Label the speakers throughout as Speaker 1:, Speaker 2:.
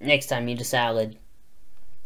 Speaker 1: Next time, eat a salad.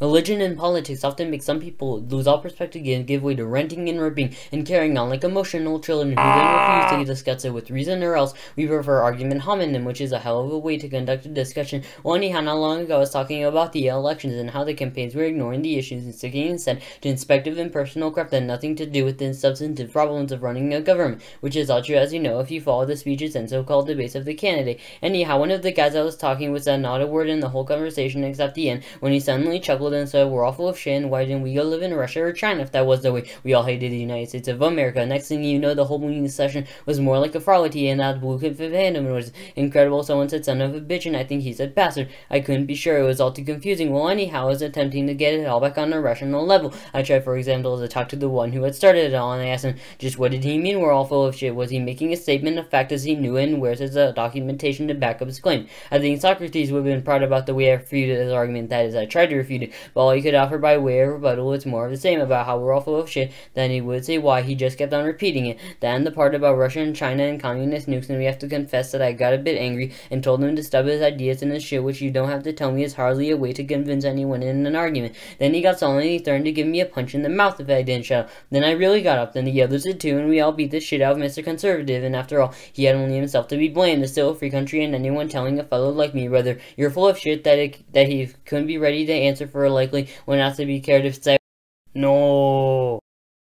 Speaker 1: Religion and politics often make some people lose all perspective and give way to ranting and ripping and carrying on like emotional children who then refuse to ah. discuss it with reason or else we prefer argument hominem, which is a hell of a way to conduct a discussion. Well, anyhow, not long ago I was talking about the elections and how the campaigns were ignoring the issues and sticking instead to inspective and personal crap that had nothing to do with the substantive problems of running a government, which is all true as you know if you follow the speeches and so-called debates of the candidate. Anyhow, one of the guys I was talking with said not a word in the whole conversation except the end when he suddenly chuckled and said, we're all full of shit, why didn't we go live in Russia or China if that was the way we all hated the United States of America? Next thing you know, the whole meeting session was more like a frolicky, and that blue kid fandom was incredible. Someone said son of a bitch, and I think he said bastard. I couldn't be sure, it was all too confusing. Well, anyhow, I was attempting to get it all back on a rational level. I tried, for example, to talk to the one who had started it all, and I asked him, just what did he mean we're all full of shit? Was he making a statement of fact as he knew and where's his uh, documentation to back up his claim? I think Socrates would have been proud about the way I refuted his argument, that is, I tried to refute it, but all he could offer by way of rebuttal it's more of the same about how we're all full of shit, then he would say why he just kept on repeating it. Then the part about Russia and China and communist nukes, and we have to confess that I got a bit angry and told him to stub his ideas and his shit, which you don't have to tell me is hardly a way to convince anyone in an argument. Then he got sullen and he threatened to give me a punch in the mouth if I didn't shut up. Then I really got up, then the others did too, and we all beat the shit out of Mr. Conservative, and after all, he had only himself to be blamed. It's still a free country, and anyone telling a fellow like me, whether you're full of shit that it, that he couldn't be ready to answer for likely when asked to be cared if say no